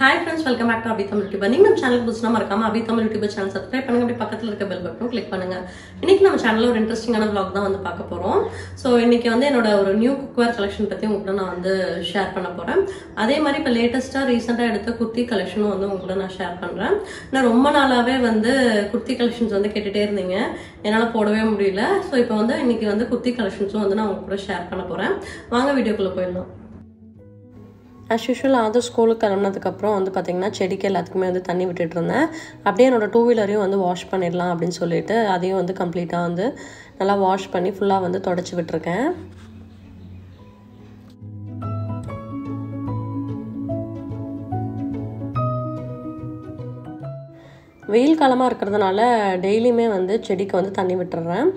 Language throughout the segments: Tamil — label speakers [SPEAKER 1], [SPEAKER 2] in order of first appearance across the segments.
[SPEAKER 1] Hi friends welcome back to Abi Tamil YouTuber நீங்கள் நம்ம சேனல் புதுசுனா மறக்காம Abi Tamil YouTuber channel subscribe பண்ணுங்க. அப்படி இருக்க பெல் பட்டனும் கிளிக் பண்ணுங்க. இன்னைக்கு நம்ம சேனலில் ஒரு இன்ட்ரெஸ்டிங்கான வ்ளாக் தான் வந்து பார்க்க போகிறோம் ஸோ இன்னைக்கு வந்து என்னோட ஒரு நியூ குக்வேர் கலெக்ஷன் பற்றி உங்கள்கிட்ட நான் வந்து ஷேர் பண்ண போகிறேன் அதே மாதிரி இப்போ லேட்டஸ்ட்டாக ரீசெண்டாக எடுத்த குர்த்தி கலெக்ஷனும் வந்து உங்கள்கிட்ட நான் ஷேர் பண்ணுறேன் நான் ரொம்ப நாளாகவே வந்து குர்த்தி கலெக்ஷன்ஸ் வந்து கேட்டுகிட்டே இருந்தீங்க. என்னால் போடவே முடியல. ஸோ இப்போ வந்து இன்னைக்கு வந்து குர்த்தி கலெக்ஷன்ஸும் வந்து நான் உங்க கூட ஷேர் பண்ண போகிறேன் வாங்க வீடியோக்குள்ளே போயிடலாம். ஆஸ் யூஷுவல் ஆதர் ஸ்கூலுக்கு கிளம்புனதுக்கப்புறம் வந்து பார்த்திங்கன்னா செடிக்கு எல்லாத்துக்குமே வந்து தண்ணி விட்டுட்டு இருந்தேன். அப்படியே என்னோட டூ வீலரையும் வந்து வாஷ் பண்ணிடலாம் அப்படின்னு சொல்லிட்டு அதையும் வந்து கம்ப்ளீட்டாக வந்து நல்லா வாஷ் பண்ணி ஃபுல்லாக வந்து தொடச்சி விட்டுருக்கேன். வெயில் காலமாக இருக்கிறதுனால டெய்லியுமே வந்து செடிக்கு வந்து தண்ணி விட்டுறேன்.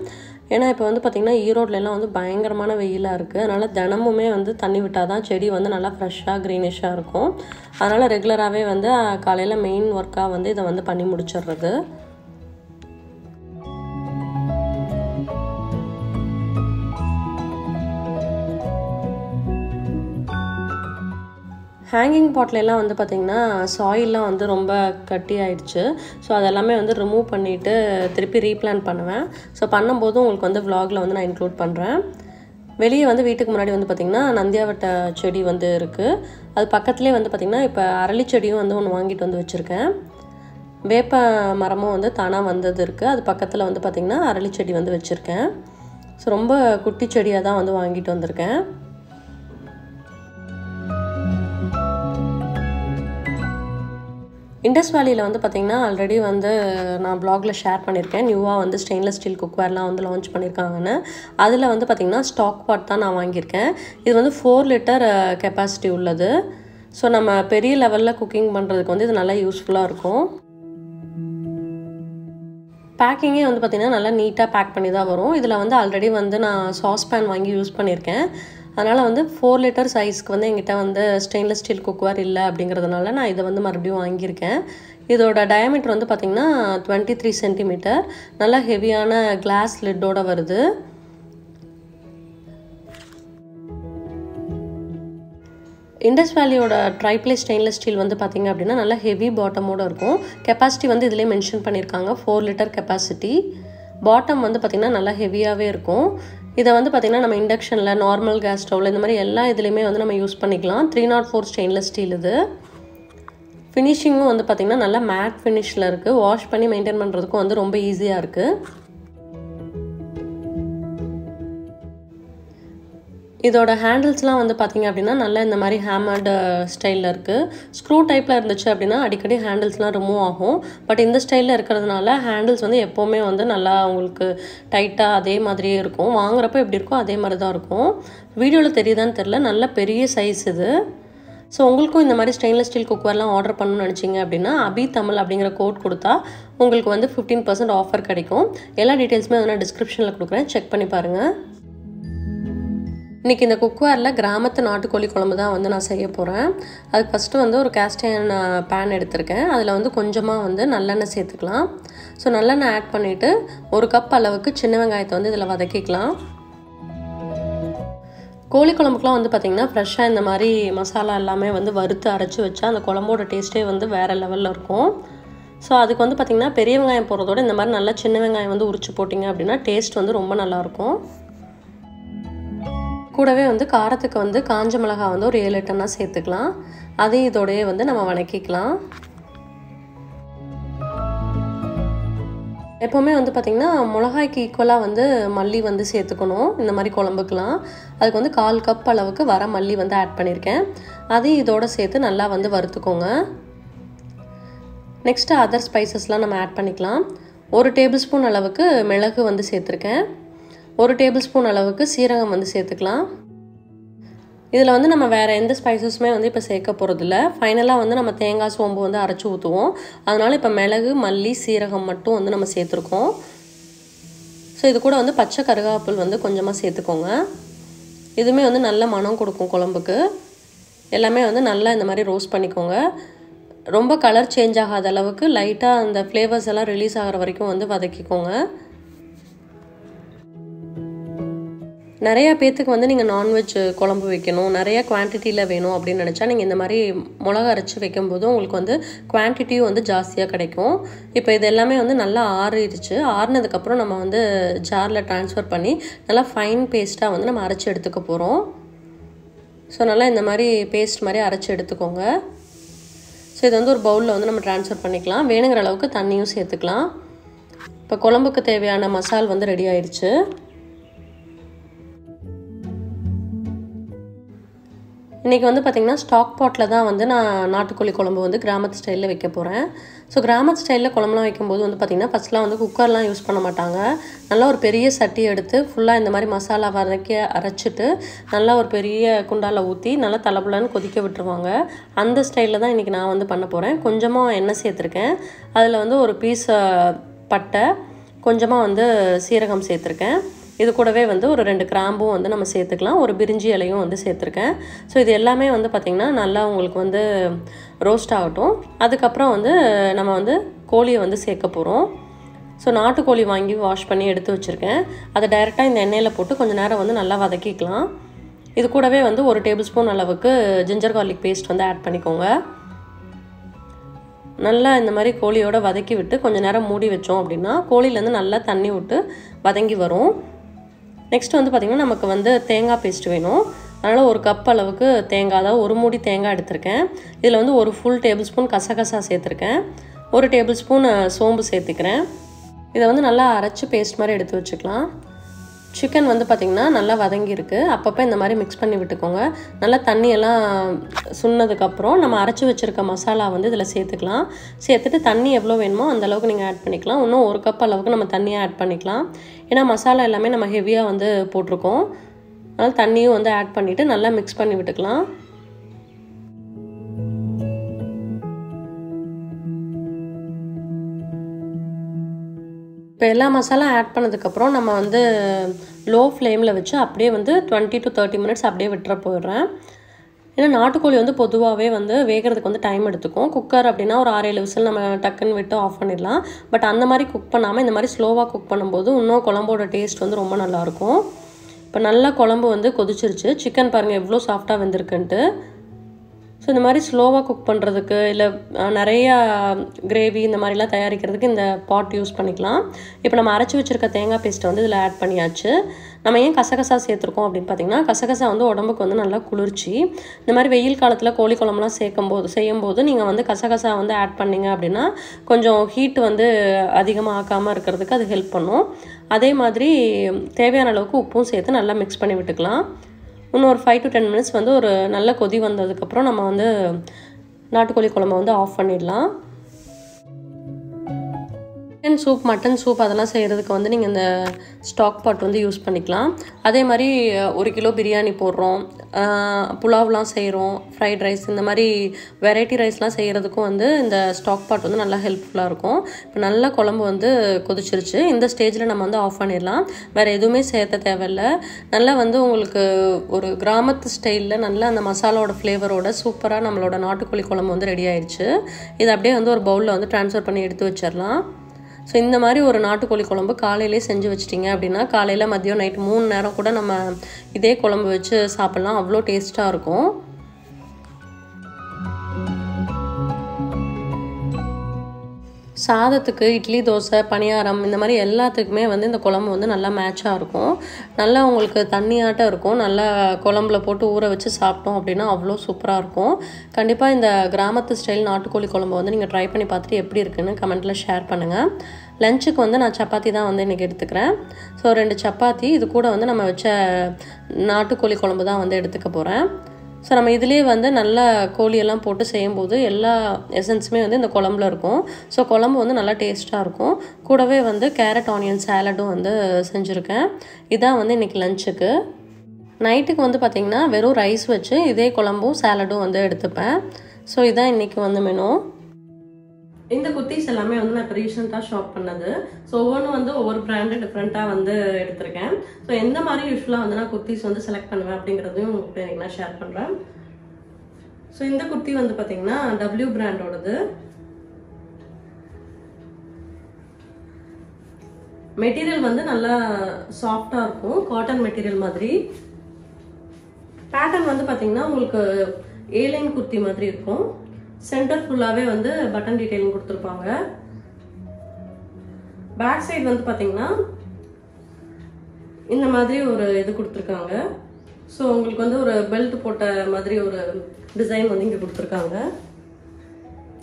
[SPEAKER 1] ஏன்னா இப்போ வந்து பார்த்திங்கன்னா ஈரோட்லலாம் வந்து பயங்கரமான வெயிலாக இருக்குது அதனால் தினமுமே வந்து தண்ணி விட்டால் தான் செடி வந்து நல்லா ஃப்ரெஷ்ஷாக க்ரீனிஷாக இருக்கும். அதனால் ரெகுலராகவே வந்து காலையில் மெயின் ஒர்க்காக வந்து இதை வந்து பண்ணி முடிச்சிடுறது. ஹேங்கிங் பாட்லெல்லாம் வந்து பார்த்திங்கன்னா சாயில்லாம் வந்து ரொம்ப கட்டி ஆயிடுச்சு. ஸோ அதெல்லாமே வந்து ரிமூவ் பண்ணிவிட்டு திருப்பி ரீப்ளான் பண்ணுவேன். ஸோ பண்ணும்போது உங்களுக்கு வந்து விலாகில் வந்து நான் இன்க்ளூட் பண்ணுறேன் வெளியே வந்து வீட்டுக்கு முன்னாடி வந்து பார்த்திங்கன்னா நந்தியாவட்ட செடி வந்து இருக்குது அது பக்கத்துலேயே வந்து பார்த்திங்கன்னா இப்போ அரளி செடியும் வந்து ஒன்று வாங்கிட்டு வந்து வச்சுருக்கேன். வேப்ப மரமும் வந்து தானாக வந்தது இருக்குது அது பக்கத்தில் வந்து பார்த்திங்கன்னா அரளி செடி வந்து வச்சுருக்கேன். ஸோ ரொம்ப குட்டி செடியாக தான் வந்து வாங்கிட்டு வந்திருக்கேன். இண்டஸ் வேலியில் வந்து பார்த்திங்கன்னா ஆல்ரெடி வந்து நான் ப்ளாகில் ஷேர் பண்ணியிருக்கேன் நியூவாக வந்து ஸ்டெயின்லெஸ் ஸ்டீல் குக்வேர்லாம் வந்து லான்ச் பண்ணியிருக்காங்கன்னு அதில் வந்து பார்த்திங்கன்னா ஸ்டாக் பாட் தான் நான் வாங்கியிருக்கேன். இது வந்து ஃபோர் லிட்டர் கெப்பாசிட்டி உள்ளது. ஸோ நம்ம பெரிய லெவலில் குக்கிங் பண்ணுறதுக்கு வந்து இது நல்லா யூஸ்ஃபுல்லாக இருக்கும். பேக்கிங்கே வந்து பார்த்திங்கன்னா நல்லா நீட்டாக பேக் பண்ணி தான் வரும். இதில் வந்து ஆல்ரெடி வந்து நான் சாஸ் பேன் வாங்கி யூஸ் பண்ணியிருக்கேன் அதனால் வந்து ஃபோர் லிட்டர் சைஸ்க்கு வந்து எங்கிட்ட வந்து ஸ்டெயின்லெஸ் ஸ்டீல் குக்வேர் இல்லை அப்படிங்கிறதுனால நான் இதை வந்து மறுபடியும் வாங்கியிருக்கேன். இதோட டயமீட்டர் வந்து பார்த்திங்கன்னா டுவெண்ட்டி த்ரீ சென்டிமீட்டர் நல்லா ஹெவியான கிளாஸ் லிட்டோட வருது. இண்டஸ் வேலியோட ட்ரைப்ளே ஸ்டெயின்லெஸ் ஸ்டீல் வந்து பார்த்திங்க அப்படின்னா நல்லா ஹெவி பாட்டமோடு இருக்கும். கெப்பாசிட்டி வந்து இதிலே மென்ஷன் பண்ணியிருக்காங்க ஃபோர் லிட்டர் கெப்பாசிட்டி பாட்டம் வந்து பார்த்திங்கன்னா நல்லா ஹெவியாகவே இருக்கும். இதை வந்து பார்த்திங்கன்னா நம்ம இண்டக்ஷனில் நார்மல் கேஸ் ஸ்டவ்வில் இந்த மாதிரி எல்லா இதுலேயுமே வந்து நம்ம யூஸ் பண்ணிக்கலாம். Three nought four stainless steel இது. ஃபினிஷிங்கும் வந்து பார்த்திங்கன்னா நல்லா மேட் ஃபினிஷில் இருக்குது வாஷ் பண்ணி மெயின்டைன் பண்ணுறதுக்கும் வந்து ரொம்ப ஈஸியாக இருக்குது இதோட ஹேண்டில்ஸ்லாம் வந்து பார்த்திங்க அப்படின்னா நல்லா இந்த மாதிரி ஹேமர்டு ஸ்டைலில் இருக்குது ஸ்க்ரூ டைப்பில் இருந்துச்சு அப்படின்னா அடிக்கடி ஹேண்டில்ஸ்லாம் ரிமூவ் ஆகும். பட் இந்த ஸ்டைலில் இருக்கிறதுனால ஹேண்டில்ஸ் வந்து எப்போவுமே வந்து நல்லா உங்களுக்கு டைட்டாக அதே மாதிரியே இருக்கும். வாங்குறப்ப எப்படி இருக்கோ அதே மாதிரி தான் இருக்கும். வீடியோவில் தெரியுதான்னு தெரில நல்ல பெரிய சைஸ் இது. ஸோ உங்களுக்கும் இந்த மாதிரி ஸ்டெயின்லெஸ் ஸ்டீல் குக்கர்லாம் ஆர்டர் பண்ணணும்னு நினச்சிங்க அப்படின்னா அபி தமிழ் அப்படிங்கிற கோட் கொடுத்தா உங்களுக்கு வந்து ஃபிஃப்டீன் பர்சன்ட் ஆஃபர் கிடைக்கும். எல்லா டீட்டெயில்ஸுமே அதனால் நான் டிஸ்கிரிப்ஷனில் கொடுக்குறேன். செக் பண்ணி பாருங்கள் இன்றைக்கி இந்த குக்வேரில் கிராமத்து நாட்டுக்கோழி குழம்பு தான் வந்து நான் செய்ய போகிறேன் அதுக்கு ஃபஸ்ட்டு வந்து ஒரு கேஸ்டைன் பேன் எடுத்திருக்கேன். அதில் வந்து கொஞ்சமாக வந்து நல்லெண்ணெய் சேர்த்துக்கலாம். ஸோ நல்லெண்ணெய் ஆட் பண்ணிவிட்டு ஒரு கப் அளவுக்கு சின்ன வெங்காயத்தை வந்து இதில் வதக்கிக்கலாம். கோழி குழம்புக்குலாம் வந்து பார்த்திங்கன்னா ஃப்ரெஷ்ஷாக இந்த மாதிரி மசாலா எல்லாமே வந்து வறுத்து அரைச்சி வச்சா அந்த குழம்போட டேஸ்ட்டே வந்து வேறு லெவலில் இருக்கும். ஸோ அதுக்கு வந்து பார்த்திங்கன்னா பெரிய வெங்காயம் போடுறதோட இந்த மாதிரி நல்லா சின்ன வெங்காயம் வந்து உரிச்சு போட்டிங்க அப்படின்னா டேஸ்ட் வந்து ரொம்ப நல்லாயிருக்கும் கூடவே வந்து காரத்துக்கு வந்து காஞ்ச மிளகா வந்து ஒரு ஏழு எட்டுனா சேர்த்துக்கலாம். அதையும் இதோடையே வந்து நம்ம வணக்கிக்கலாம். எப்போவுமே வந்து பார்த்திங்கன்னா மிளகாய்க்கு ஈக்குவலாக வந்து மல்லி வந்து சேர்த்துக்கணும். இந்த மாதிரி குழம்புக்கெலாம். அதுக்கு வந்து கால் கப் அளவுக்கு வர மல்லி வந்து ஆட் பண்ணியிருக்கேன் அதையும் இதோடு சேர்த்து நல்லா வந்து வறுத்துக்கோங்க. நெக்ஸ்ட்டு அதர் ஸ்பைசஸ்லாம் நம்ம ஆட் பண்ணிக்கலாம். ஒரு டேபிள் ஸ்பூன் அளவுக்கு மிளகு வந்து சேர்த்துருக்கேன். ஒரு டேபிள் ஸ்பூன் அளவுக்கு சீரகம் வந்து சேர்த்துக்கலாம். இதில் வந்து நம்ம வேறு எந்த ஸ்பைசஸுமே வந்து இப்போ சேர்க்க போகிறதில்ல ஃபைனலாக வந்து நம்ம தேங்காய் சோம்பு வந்து அரைச்சி ஊற்றுவோம் அதனால் இப்போ மிளகு மல்லி சீரகம் மட்டும் வந்து நம்ம சேர்த்துருக்கோம். ஸோ இது கூட வந்து பச்சை கருகாப்பில் வந்து கொஞ்சமாக சேர்த்துக்கோங்க. இதுவுமே வந்து நல்ல மனம் கொடுக்கும் குழம்புக்கு. எல்லாமே வந்து நல்லா இந்த மாதிரி ரோஸ்ட் பண்ணிக்கோங்க. ரொம்ப கலர் சேஞ்ச் ஆகாத அளவுக்கு லைட்டாக அந்த ஃப்ளேவர்ஸ் எல்லாம் ரிலீஸ் ஆகிற வரைக்கும் வந்து வதக்கிக்கோங்க. நிறையா பேர்த்துக்கு வந்து நீங்கள் நான்வெஜ் குழம்பு வைக்கணும். நிறையா குவான்டிட்டியில் வேணும் அப்படின்னு நினச்சா நீங்கள் இந்த மாதிரி மிளகா அரைச்சி வைக்கும்போது உங்களுக்கு வந்து குவான்டிட்டியும் வந்து ஜாஸ்தியாக கிடைக்கும். இப்போ இது எல்லாமே வந்து நல்லா ஆறிடுச்சு. ஆறுனதுக்கப்புறம் நம்ம வந்து ஜாரில் ட்ரான்ஸ்ஃபர் பண்ணி நல்லா ஃபைன் பேஸ்ட்டாக வந்து நம்ம அரைச்சி எடுத்துக்க போகிறோம் ஸோ நல்லா இந்த மாதிரி பேஸ்ட் மாதிரி அரைச்சி எடுத்துக்கோங்க. ஸோ இது வந்து ஒரு பவுலில் வந்து நம்ம ட்ரான்ஸ்ஃபர் பண்ணிக்கலாம். வேணுங்கிற அளவுக்கு தண்ணியும் சேர்த்துக்கலாம். இப்போ குழம்புக்கு தேவையான மசால் வந்து ரெடி ஆயிடுச்சு. இன்றைக்கி வந்து பார்த்திங்கன்னா ஸ்டாக் பாட்டில் தான் வந்து நான் நாட்டுக்கோழி குழம்பு வந்து கிராமத்து ஸ்டைலில் வைக்க போகிறேன் ஸோ கிராமத்து ஸ்டைலில் குழம்புலாம் வைக்கும்போது வந்து பார்த்திங்கன்னா ஃபஸ்ட்லாம் வந்து குக்கர்லாம் யூஸ் பண்ண மாட்டாங்க. நல்லா ஒரு பெரிய சட்டி எடுத்து ஃபுல்லாக இந்த மாதிரி மசாலா வதக்கி அரைச்சிட்டு நல்லா ஒரு பெரிய குண்டாவில் ஊற்றி நல்லா தலைப்புலன்னு கொதிக்க விட்டுருவாங்க. அந்த ஸ்டைலில் தான் இன்றைக்கி நான் வந்து பண்ண போகிறேன் கொஞ்சமாக எண்ணெய் சேர்த்துருக்கேன். அதில் வந்து ஒரு பீஸ் பட்டை கொஞ்சமாக வந்து சீரகம் சேர்த்துருக்கேன். இது கூடவே வந்து ஒரு ரெண்டு கிராம்பும் வந்து நம்ம சேர்த்துக்கலாம். ஒரு பிரிஞ்சி இலையும் வந்து சேர்த்துருக்கேன். ஸோ இது எல்லாமே வந்து பார்த்திங்கன்னா நல்லா உங்களுக்கு வந்து ரோஸ்ட் ஆகட்டும். அதுக்கப்புறம் வந்து நம்ம வந்து கோழியை வந்து சேர்க்க போகிறோம் ஸோ நாட்டுக்கோழி வாங்கி வாஷ் பண்ணி எடுத்து வச்சுருக்கேன். அதை டைரெக்டாக இந்த எண்ணெயில் போட்டு கொஞ்சம் நேரம் வந்து நல்லா வதக்கிக்கலாம். இது கூடவே வந்து ஒரு டேபிள் ஸ்பூன் அளவுக்கு ஜிஞ்சர் கார்லிக் பேஸ்ட் வந்து ஆட் பண்ணிக்கோங்க. நல்லா இந்த மாதிரி கோழியோட வதக்கி விட்டு கொஞ்சம் நேரம் மூடி வச்சோம் அப்படின்னா கோழிலேருந்து நல்லா தண்ணி விட்டு வதங்கி வரும். நெக்ஸ்ட் வந்து பார்த்திங்கன்னா நமக்கு வந்து தேங்காய் பேஸ்ட் வேணும். அதனால் ஒரு கப் அளவுக்கு தேங்காய் அதாவது ஒரு மூடி தேங்காய் எடுத்திருக்கேன். இதில் வந்து ஒரு ஃபுல் டேபிள் ஸ்பூன் கசகசா சேர்த்துருக்கேன். ஒரு டேபிள் ஸ்பூன் சோம்பு சேர்த்துக்கிறேன். இதை வந்து நல்லா அரைச்சி பேஸ்ட் மாதிரி எடுத்து வச்சுக்கலாம். சிக்கன் வந்து பார்த்திங்கன்னா நல்லா வதங்கியிருக்கு. அப்பப்போ இந்த மாதிரி மிக்ஸ் பண்ணி விட்டுக்கோங்க. நல்லா தண்ணியெல்லாம் சுண்ணதுக்கப்புறம் நம்ம அரைச்சி வச்சுருக்க மசாலா வந்து இதில் சேர்த்துக்கலாம். சேர்த்துட்டு தண்ணி எவ்வளோ வேணுமோ அந்த அளவுக்கு நீங்கள் ஆட் பண்ணிக்கலாம். இன்னும் ஒரு கப் அளவுக்கு நம்ம தண்ணியை ஆட் பண்ணிக்கலாம். ஏன்னா மசாலா எல்லாமே நம்ம ஹெவியாக வந்து போட்டிருக்கோம். அதனால் தண்ணியும் வந்து ஆட் பண்ணிவிட்டு நல்லா மிக்ஸ் பண்ணி விட்டுக்கலாம். இப்போ எல்லா மசாலா ஆட் பண்ணதுக்கப்புறம் நம்ம வந்து லோ ஃப்ளேமில் வச்சு அப்படியே வந்து டுவெண்ட்டி டு தேர்ட்டி மினிட்ஸ் அப்படியே விட்டுற போயிடுறேன். ஏன்னா நாட்டுக்கோழி வந்து பொதுவாகவே வந்து வேகிறதுக்கு வந்து டைம் எடுத்துக்கும். குக்கர் அப்படின்னா ஒரு ஆறு ஏழு விசில் நம்ம டக்குன்னு விட்டு ஆஃப் பண்ணிடலாம். பட் அந்த மாதிரி குக் பண்ணாமல் இந்த மாதிரி ஸ்லோவாக குக் பண்ணும்போது இன்னும் குழம்போட டேஸ்ட் வந்து ரொம்ப நல்லாயிருக்கும் இப்போ நல்லா குழம்பு வந்து கொதிச்சிருச்சு. சிக்கன் பாருங்கள் எவ்வளோ சாஃப்டாக வெந்திருக்குன்ட்டு. ஸோ இந்த மாதிரி ஸ்லோவாக குக் பண்ணுறதுக்கு இல்லை நிறையா கிரேவி இந்த மாதிரிலாம் தயாரிக்கிறதுக்கு இந்த பாட் யூஸ் பண்ணிக்கலாம். இப்போ நம்ம அரைச்சி வச்சுருக்க தேங்காய் பேஸ்ட்டை வந்து இதில் ஆட் பண்ணியாச்சு. நம்ம ஏன் கசகசா சேர்த்துருக்கோம் அப்படின்னு பார்த்தீங்கன்னா கசகசா வந்து உடம்புக்கு வந்து நல்லா குளிர்ச்சி. இந்த மாதிரி வெயில் காலத்தில் கோழி குழம்புலாம் சேர்க்கும் போது செய்யும்போது நீங்கள் வந்து கசகசா வந்து ஆட் பண்ணிங்க அப்படின்னா கொஞ்சம் ஹீட் வந்து அதிகமாக ஆக்காமல் இருக்கிறதுக்கு அது ஹெல்ப் பண்ணும். அதே மாதிரி தேவையான அளவுக்கு உப்பும் சேர்த்து நல்லா மிக்ஸ் பண்ணி விட்டுக்கலாம். இன்னும் ஒரு ஃபைவ் டு டென் மினிட்ஸ் வந்து ஒரு நல்ல கொதி வந்ததுக்கப்புறம் நம்ம வந்து நாட்டுக்கோழி குழம்பு வந்து ஆஃப் பண்ணிடலாம். சிக்கன் சூப் மட்டன் சூப் அதெல்லாம் செய்கிறதுக்கு வந்து நீங்கள் இந்த ஸ்டாக் பாட் வந்து யூஸ் பண்ணிக்கலாம். அதே மாதிரி ஒரு கிலோ பிரியாணி போடுறோம். புலாவ்லாம் செய்கிறோம் ஃப்ரைட் ரைஸ் இந்த மாதிரி வெரைட்டி ரைஸ்லாம் செய்கிறதுக்கும் வந்து இந்த ஸ்டாக் பாட் வந்து நல்லா ஹெல்ப்ஃபுல்லாக இருக்கும். இப்போ நல்லா குழம்பு வந்து கொதிச்சிருச்சு. இந்த ஸ்டேஜில் நம்ம வந்து ஆஃப் பண்ணிடலாம். வேறு எதுவுமே சேர்த்த தேவையில்ல. நல்லா வந்து உங்களுக்கு ஒரு கிராமத்து ஸ்டைலில் நல்லா அந்த மசாலாவோட ஃப்ளேவரோட சூப்பராக நம்மளோட நாட்டுக்கோழி குழம்பு வந்து ரெடி ஆயிடுச்சு இதை அப்படியே வந்து ஒரு பவுலில் வந்து ட்ரான்ஸ்ஃபர் பண்ணி எடுத்து வச்சிடலாம். ஸோ இந்த மாதிரி ஒரு நாட்டுக்கோழி குழம்பு காலையிலே செஞ்சு வச்சிட்டிங்க அப்படின்னா காலையில் மதியம் நைட் மூணு நேரம் கூட நம்ம இதே குழம்பு வச்சு சாப்பிட்லாம். அவ்வளோ டேஸ்ட்டாக இருக்கும். சாதத்துக்கு இட்லி தோசை பணியாரம் இந்த மாதிரி எல்லாத்துக்குமே வந்து இந்த குழம்பு வந்து நல்லா மேட்சாக இருக்கும். நல்லா உங்களுக்கு தண்ணியாட்டம் இருக்கும். நல்லா குழம்புல போட்டு ஊற வச்சு சாப்பிட்டோம் அப்படின்னா அவ்வளோ சூப்பராக இருக்கும். கண்டிப்பாக இந்த கிராமத்து ஸ்டைல் நாட்டுக்கோழி குழம்பு வந்து நீங்கள் ட்ரை பண்ணி பார்த்துட்டு எப்படி இருக்குன்னு கமெண்ட்டில் ஷேர் பண்ணுங்கள் லஞ்சுக்கு வந்து நான் சப்பாத்தி தான் வந்து இன்றைக்கி எடுத்துக்கிறேன். ஸோ ரெண்டு சப்பாத்தி இது கூட வந்து நம்ம வச்ச நாட்டுக்கோழி குழம்பு தான் வந்து எடுத்துக்க போகிறேன் ஸோ நம்ம இதுலேயே வந்து நல்லா கோழியெல்லாம் போட்டு செய்யும்போது எல்லா எசன்ஸுமே வந்து இந்த குழம்புல இருக்கும். ஸோ குழம்பு வந்து நல்லா டேஸ்ட்டாக இருக்கும். கூடவே வந்து கேரட் ஆனியன் சேலடும் வந்து செஞ்சுருக்கேன். இதான் வந்து இன்றைக்கி லஞ்சுக்கு நைட்டுக்கு வந்து பார்த்திங்கன்னா வெறும் ரைஸ் வச்சு இதே குழம்பும் சேலடும் வந்து எடுத்துப்பேன். ஸோ இதான் இன்றைக்கி வந்து மெனு இந்த குர்த்திஸ் எல்லாமே வந்து நான் இப்போ ரீசெண்டாக ஷாப் பண்ணது. ஸோ ஒவ்வொன்றும் வந்து ஒவ்வொரு பிராண்டு டிஃப்ரெண்ட்டாக வந்து எடுத்திருக்கேன். ஸோ எந்த மாதிரி யூஸ்வலாக வந்து நான் குர்த்திஸ் வந்து செலக்ட் பண்ணுவேன் அப்படிங்கிறதையும் உங்களுக்கு எனக்கு நான் ஷேர் பண்ணுறேன் ஸோ இந்த குர்த்தி வந்து பார்த்தீங்கன்னா டபிள்யூ பிராண்டோடது மெட்டீரியல் வந்து நல்லா சாஃப்டாக இருக்கும். காட்டன் மெட்டீரியல் மாதிரி. பேட்டர்ன் வந்து பார்த்தீங்கன்னா உங்களுக்கு ஏலைன் குர்த்தி மாதிரி இருக்கும். சென்டர் ஃபுல்லாகவே வந்து பட்டன் டீடைலிங் கொடுத்துருப்பாங்க. பேக் சைடு வந்து பார்த்தீங்கன்னா இந்த மாதிரி ஒரு இது கொடுத்துருக்காங்க. ஸோ உங்களுக்கு வந்து ஒரு பெல்ட் போட்ட மாதிரி ஒரு டிசைன் வந்து இங்கே கொடுத்துருக்காங்க.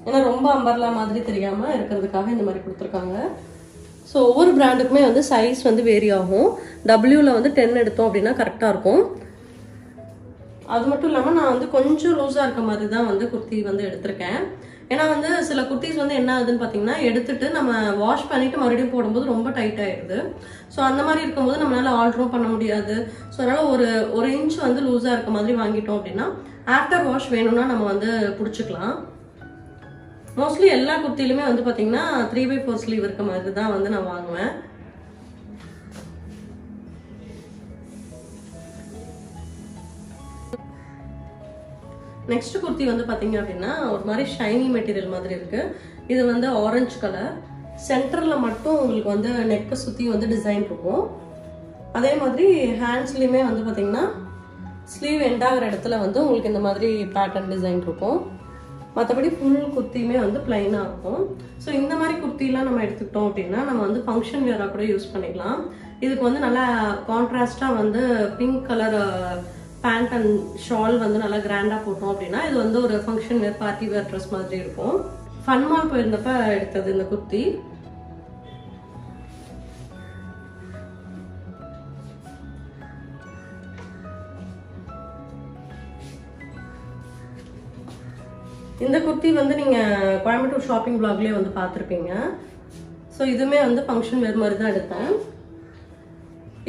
[SPEAKER 1] ஏன்னா ரொம்ப அம்பர்லா மாதிரி தெரியாமல் இருக்கிறதுக்காக இந்த மாதிரி கொடுத்துருக்காங்க. ஸோ ஒவ்வொரு பிராண்டுக்குமே வந்து சைஸ் வந்து வேரி ஆகும். டபிள்யூவில் வந்து டென் எடுத்தோம் அப்படின்னா கரெக்டாக இருக்கும். அது மட்டும் இல்லாமல் நான் வந்து கொஞ்சம் லூஸாக இருக்க மாதிரி தான் வந்து குர்த்தி வந்து எடுத்திருக்கேன். ஏன்னா வந்து சில குர்த்திஸ் வந்து என்ன ஆகுதுன்னு பார்த்தீங்கன்னா எடுத்துட்டு நம்ம வாஷ் பண்ணிட்டு மறுபடியும் போடும்போது ரொம்ப டைட் ஆயிடுது. ஸோ அந்த மாதிரி இருக்கும்போது நம்மளால ஆல்டரும் பண்ண முடியாது. ஸோ அதனால ஒரு ஒரு இன்ச் வந்து லூஸாக இருக்க மாதிரி வாங்கிட்டோம் அப்படின்னா ஆஃப்டர் வாஷ் வேணும்னா நம்ம வந்து பிடிச்சிக்கலாம். மோஸ்ட்லி எல்லா குர்த்திலுமே வந்து பார்த்தீங்கன்னா த்ரீ பை ஃபோர் ஸ்லீவ் இருக்க மாதிரி தான் வந்து நான் வாங்குவேன். நெக்ஸ்ட் குர்த்தி வந்து பார்த்தீங்க அப்படின்னா ஒரு மாதிரி ஷைனி மெட்டீரியல் மாதிரி இருக்கு. இது வந்து ஆரஞ்சு கலர் சென்டரில் மட்டும் உங்களுக்கு வந்து நெக்கை சுற்றி வந்து டிசைன் இருக்கும். அதே மாதிரி ஹேண்ட்ஸ்லேயுமே வந்து பார்த்தீங்கன்னா ஸ்லீவ் எண்ட் ஆகிற இடத்துல வந்து உங்களுக்கு இந்த மாதிரி பேட்டர்ன் டிசைன் இருக்கும். மற்றபடி ஃபுல் குர்த்தியுமே வந்து பிளைனாக இருக்கும். ஸோ இந்த மாதிரி குர்த்திலாம் நம்ம எடுத்துக்கிட்டோம் அப்படின்னா நம்ம வந்து ஃபங்க்ஷன் வேராக கூட யூஸ் பண்ணிக்கலாம். இதுக்கு வந்து நல்லா கான்ட்ராஸ்டாக வந்து pink colour pant and shawl வந்து நல்லா கிராண்டாக போட்டோம் அப்படின்னா இது வந்து ஒரு function wear party wear dress மாதிரி இருக்கும். ஃபன் மால் போயிருந்தப்ப எடுத்தது இந்த குர்த்தி. இந்த குர்த்தி வந்து நீங்க கோயம்புத்தூர் ஷாப்பிங் பிளாக்லயே வந்து பார்த்துருப்பீங்க. ஸோ இதுவுமே வந்து ஃபங்க்ஷன் வேறு மாதிரி தான் எடுத்தேன்.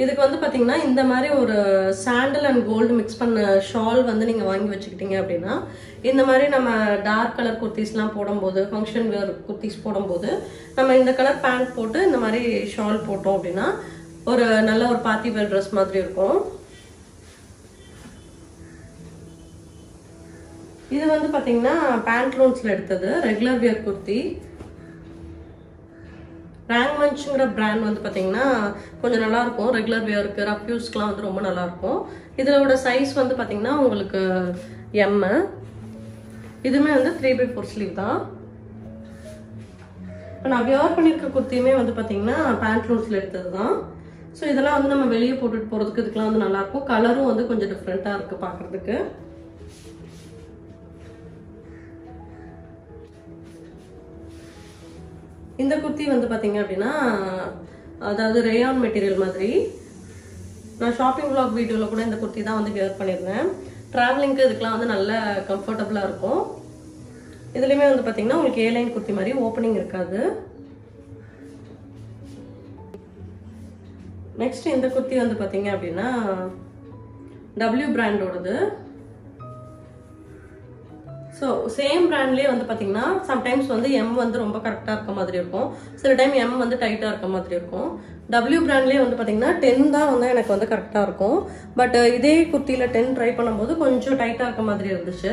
[SPEAKER 1] இதுக்கு வந்து பாத்தீங்கன்னா இந்த மாதிரி ஒரு சாண்டல் அண்ட் கோல்டு மிக்ஸ் பண்ண ஷால் வந்து நீங்க வாங்கி வச்சுக்கிட்டீங்க அப்படின்னா இந்த மாதிரி நம்ம டார்க் கலர் குர்த்திஸ்லாம் போடும்போது ஃபங்க்ஷன் வேர் குர்த்திஸ் போடும்போது நம்ம இந்த கலர் பேண்ட் போட்டு இந்த மாதிரி ஷால் போட்டோம் அப்படின்னா ஒரு நல்ல ஒரு பாத்தி வேர் ட்ரெஸ் மாதிரி இருக்கும். இது வந்து பாத்தீங்கன்னா பேண்ட்லூன்ஸ்ல எடுத்தது ரெகுலர் வியர் குர்த்தி ரேங்க் மஞ்சுங்கிற பிராண்ட் வந்து பார்த்தீங்கன்னா கொஞ்சம் நல்லா இருக்கும் ரெகுலர் வியருக்கு ரஃப் யூஸ்க்கெலாம் வந்து ரொம்ப நல்லா இருக்கும் இதோட சைஸ் வந்து பார்த்தீங்கன்னா உங்களுக்கு எம் இதுவுமே வந்து த்ரீ பை ஃபோர் ஸ்லீவ் தான். இப்போ நான் வியர் பண்ணியிருக்க குர்த்தியுமே வந்து பாத்தீங்கன்னா பேண்ட்லூன்ஸ்ல எடுத்தது தான். ஸோ இதெல்லாம் வந்து நம்ம வெளியே போட்டுட்டு போகிறதுக்கு இதுக்கெலாம் வந்து நல்லாயிருக்கும் கலரும் வந்து கொஞ்சம் டிஃப்ரெண்ட்டாக இருக்குது பார்க்கறதுக்கு இந்த குர்த்தி வந்து பார்த்தீங்க அப்படின்னா அதாவது ரேயான் மெட்டீரியல் மாதிரி. நான் ஷாப்பிங் vlog வீடியோவில் கூட இந்த குர்த்தி தான் வந்து வியர் பண்ணியிருந்தேன். ட்ராவலிங்க்கு இதுக்கெலாம் வந்து நல்ல கம்ஃபர்டபுளாக இருக்கும். இதுலேயுமே வந்து பார்த்தீங்கன்னா உங்களுக்கு ஏலைன் குர்த்தி மாதிரி ஓப்பனிங் இருக்காது. நெக்ஸ்ட் இந்த குர்த்தி வந்து பார்த்தீங்க அப்படின்னா டபிள்யூ பிராண்டோடது ஸோ சேம் பிராண்ட்லேயே வந்து பார்த்தீங்கன்னா சம்டைம்ஸ் வந்து எம் வந்து ரொம்ப கரெக்டாக இருக்க மாதிரி இருக்கும். சில டைம் எம் வந்து டைட்டாக இருக்க மாதிரி இருக்கும். டபிள்யூ பிராண்ட்லேயே வந்து பார்த்தீங்கன்னா டென் தான் வந்து எனக்கு வந்து கரெக்டாக இருக்கும். பட் இதே குர்த்தியில் டென் ட்ரை பண்ணும்போது கொஞ்சம் டைட்டாக இருக்க மாதிரி இருந்துச்சு.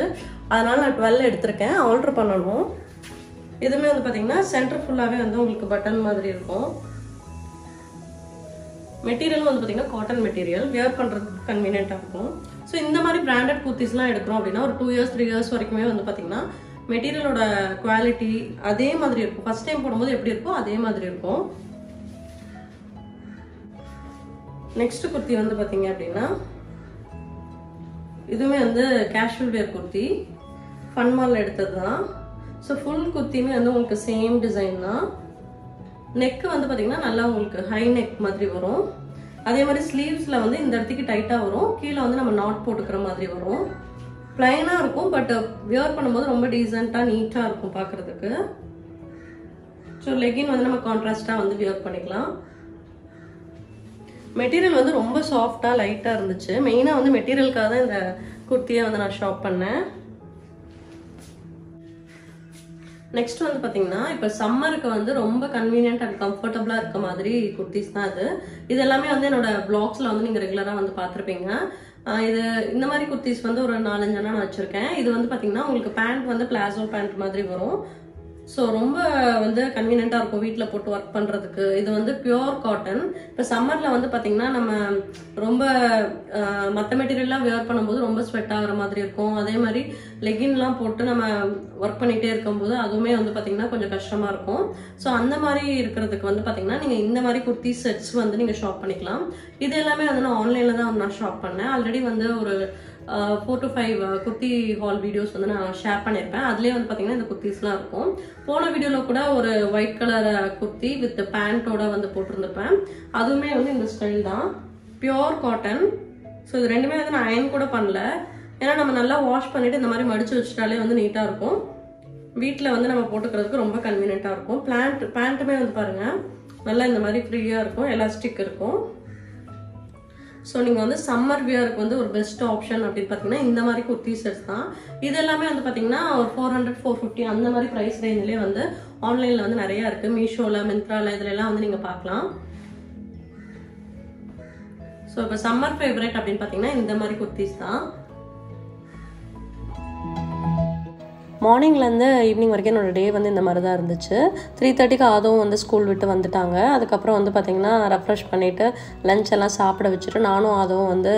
[SPEAKER 1] அதனால் நான் டுவெல் எடுத்திருக்கேன். ஆல்ட்ரு பண்ணணும் இதுவுமே வந்து பார்த்தீங்கன்னா சென்டர் ஃபுல்லாகவே வந்து உங்களுக்கு பட்டன் மாதிரி இருக்கும். மெட்டீரியல் வந்து பார்த்தீங்கன்னா காட்டன் மெட்டீரியல் வியர் பண்ணுறதுக்கு கன்வீனியண்ட்டாக இருக்கும். ஸோ இந்த மாதிரி பிராண்டட் குர்த்திஸ்லாம் எடுக்கிறோம் அப்படின்னா ஒரு டூ இயர்ஸ் த்ரீ இயர்ஸ் வரைக்குமே வந்து பார்த்தீங்கன்னா மெட்டீரியலோட குவாலிட்டி அதே மாதிரி இருக்கும். ஃபர்ஸ்ட் டைம் போடும்போது எப்படி இருக்கோ அதே மாதிரி இருக்கும். நெக்ஸ்ட் குர்த்தி வந்து பார்த்தீங்க அப்படின்னா இதுவுமே வந்து கேஷுவல் வேர் குர்த்தி ஃபன்மால் எடுத்தது தான் ஸோ ஃபுல் குர்த்தியுமே வந்து உங்களுக்கு சேம் டிசைன் தான். நெக் வந்து பார்த்தீங்கன்னா நல்லா உங்களுக்கு ஹை நெக் மாதிரி வரும். அதே மாதிரி ஸ்லீவ்ஸில் வந்து இந்த இடத்துக்கு டைட்டாக வரும். கீழே வந்து நம்ம நாட் போட்டுக்கிற மாதிரி வரும். பிளைனாக இருக்கும் பட் வியர் பண்ணும்போது ரொம்ப டீசெண்டாக நீட்டாக இருக்கும் பார்க்குறதுக்கு ஸோ லெகின் வந்து நம்ம கான்ட்ராஸ்டாக வந்து வியர் பண்ணிக்கலாம். மெட்டீரியல் வந்து ரொம்ப சாஃப்டாக லைட்டாக இருந்துச்சு. மெயினாக வந்து மெட்டீரியலுக்காக தான் இந்த குர்த்தியை வந்து நான் ஷாப் பண்ணேன். நெக்ஸ்ட் வந்து பார்த்தீங்கன்னா இப்போ சம்மருக்கு வந்து ரொம்ப கன்வீனியன்ட் அண்ட் கம்ஃபர்டபுளாக இருக்க மாதிரி குர்த்திஸ் தான் இது. இது எல்லாமே வந்து என்னோட பிளாக்ஸில் வந்து நீங்கள் ரெகுலராக வந்து பார்த்துருப்பீங்க இது இந்த மாதிரி குர்த்திஸ் வந்து ஒரு நாலஞ்சு நான் வச்சுருக்கேன். இது வந்து பார்த்தீங்கன்னா உங்களுக்கு பேண்ட் வந்து பிளாசோ பேண்ட் மாதிரி வரும். ஸோ ரொம்ப வந்து கன்வீனியண்ட்டாக இருக்கும் வீட்டில் போட்டு ஒர்க் பண்ணுறதுக்கு இது வந்து பியோர் காட்டன் இப்போ சம்மரில் வந்து பார்த்தீங்கன்னா நம்ம ரொம்ப மற்ற மெட்டீரியல்லாம் வியர் பண்ணும்போது ரொம்ப ஸ்வெட் ஆகிற மாதிரி இருக்கும். அதே மாதிரி லெகின்லாம் போட்டு நம்ம ஒர்க் பண்ணிகிட்டே இருக்கும்போது அதுவுமே வந்து பார்த்தீங்கன்னா கொஞ்சம் கஷ்டமாக இருக்கும். ஸோ அந்த மாதிரி இருக்கிறதுக்கு வந்து பார்த்தீங்கன்னா நீங்கள் இந்த மாதிரி குர்த்தி செட்ஸ் வந்து நீங்கள் ஷாப் பண்ணிக்கலாம். இது எல்லாமே வந்து நான் ஆன்லைனில் தான் நான் ஷாப் பண்ணேன். ஆல்ரெடி வந்து ஒரு four to five kurti haul videos வந்து நான் ஷேர் பண்ணியிருப்பேன் அதுலேயே வந்து பார்த்தீங்கன்னா இந்த குர்த்திஸ்லாம் இருக்கும். போன வீடியோவில் கூட ஒரு ஒயிட் கலர் குர்த்தி வித் பேண்ட்டோட வந்து போட்டிருந்துருப்பேன். அதுவுமே வந்து இந்த ஸ்டைல் தான். பியோர் காட்டன் ஸோ இது ரெண்டுமே வந்து நான் அயன் கூட பண்ணல. ஏன்னா நம்ம நல்லா வாஷ் பண்ணிவிட்டு இந்த மாதிரி மடித்து வச்சுட்டாலே வந்து நீட்டாக இருக்கும். வீட்டில் வந்து நம்ம போட்டுக்கிறதுக்கு ரொம்ப கன்வீனியண்ட்டாக இருக்கும். பிளான்ட் பேண்ட்டுமே வந்து பாருங்கள் நல்லா இந்த மாதிரி ஃப்ரீயாக இருக்கும். எலாஸ்டிக் இருக்கும். ஸோ நீங்கள் வந்து சம்மர் வியருக்கு வந்து ஒரு பெஸ்ட் ஆப்ஷன் அப்படின்னு பார்த்தீங்கன்னா இந்த மாதிரி குர்த்தி தான். இது எல்லாமே வந்து பார்த்தீங்கன்னா ஒரு ஃபோர் ஹண்ட்ரட் ஃபோர் ஃபிஃப்டி அந்த மாதிரி ப்ரைஸ் ரேஞ்சிலே வந்து ஆன்லைனில் வந்து நிறையா இருக்குது மீஷோவில் மிந்த்ராவில் இதுலெல்லாம் வந்து நீங்கள் பார்க்கலாம். ஸோ இப்போ சம்மர் ஃபேவரட் அப்படின்னு பார்த்தீங்கன்னா இந்த மாதிரி குர்த்திஸ் தான். மார்னிங்லேருந்து ஈவினிங் வரைக்கும் என்னோடய டே வந்து இந்த மாதிரி தான் இருந்துச்சு. த்ரீ தேர்ட்டிக்கு அதுவும் வந்து ஸ்கூல் விட்டு வந்துட்டாங்க. அதுக்கப்புறம் வந்து பார்த்திங்கன்னா ரெஃப்ரெஷ் பண்ணிவிட்டு லஞ்ச் எல்லாம் சாப்பிட வச்சுட்டு நானும் அதுவும் வந்து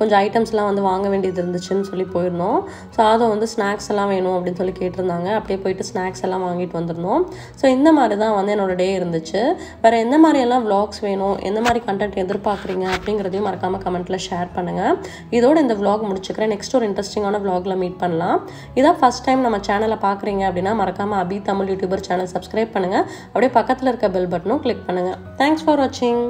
[SPEAKER 1] கொஞ்சம் ஐட்டம்ஸ்லாம் வந்து வாங்க வேண்டியது இருந்துச்சுன்னு சொல்லி போயிருந்தோம். ஸோ அதுவும் வந்து ஸ்நாக்ஸ் எல்லாம் வேணும் அப்படின்னு சொல்லி கேட்டிருந்தாங்க. அப்படியே போயிட்டு ஸ்நாக்ஸ் எல்லாம் வாங்கிட்டு வந்திருந்தோம். ஸோ இந்த மாதிரி தான் வந்து என்னோடய டே இருந்துச்சு. வேறு எந்த மாதிரியெல்லாம் வ்ளாக்ஸ் வேணும் எந்த மாதிரி கண்டென்ட் எதிர்பார்க்குறீங்க அப்படிங்கிறதையும் மறக்காமல் கமெண்ட்டில் ஷேர் பண்ணுங்கள் இதோட இந்த விளாக் முடிச்சுக்கிறேன். நெக்ஸ்ட் ஒரு இன்ட்ரெஸ்டிங்கான விளாகில் மீட் பண்ணலாம். இதான் ஃபஸ்ட் டைம் நம்ம நம்ம சேனலை பார்க்குறீங்க அப்படின்னா மறக்காமல் Abi Tamil YouTuber channel subscribe பண்ணுங்கள் அப்படியே பக்கத்தில் இருக்க பெல் பட்டனும் கிளிக் பண்ணுங்கள் தேங்க்ஸ் ஃபார் வாட்சிங்